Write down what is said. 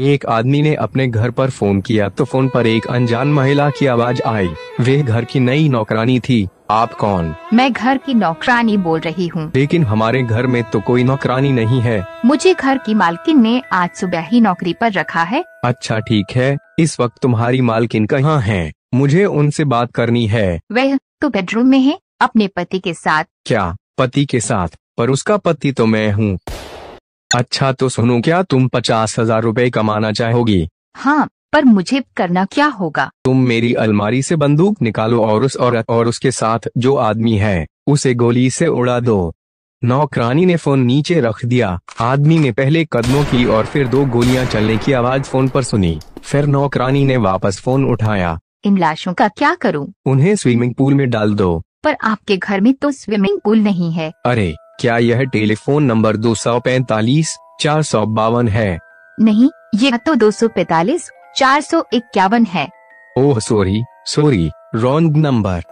एक आदमी ने अपने घर पर फ़ोन किया तो फ़ोन पर एक अनजान महिला की आवाज़ आई। वे घर की नई नौकरानी थी। आप कौन? मैं घर की नौकरानी बोल रही हूँ। लेकिन हमारे घर में तो कोई नौकरानी नहीं है। मुझे घर की मालकिन ने आज सुबह ही नौकरी पर रखा है। अच्छा ठीक है। इस वक्त तुम्हारी मालकिन कहाँ है? मुझे उनसे बात करनी है। वह तो बेडरूम में है अपने पति के साथ। क्या? पति के साथ? पर उसका पति तो मैं हूँ। अच्छा तो सुनो क्या तुम पचास हज़ार रूपए कमाना चाहोगी? हाँ पर मुझे करना क्या होगा? तुम मेरी अलमारी से बंदूक निकालो और उस औरत और उसके साथ जो आदमी है उसे गोली से उड़ा दो। नौकरानी ने फ़ोन नीचे रख दिया। आदमी ने पहले कदमों की और फिर दो गोलियाँ चलने की आवाज़ फ़ोन पर सुनी। फिर नौकरानी ने वापस फ़ोन उठाया। इन लाशों का क्या करूँ? उन्हें स्विमिंग पूल में डाल दो। पर आपके घर में तो स्विमिंग पूल नहीं है। अरे क्या यह टेलीफोन नंबर दो सौ पैतालीस चार सौ बावन है? नहीं यह तो दो सौ पैतालीस चार सौ इक्यावन है। Oh sorry sorry wrong number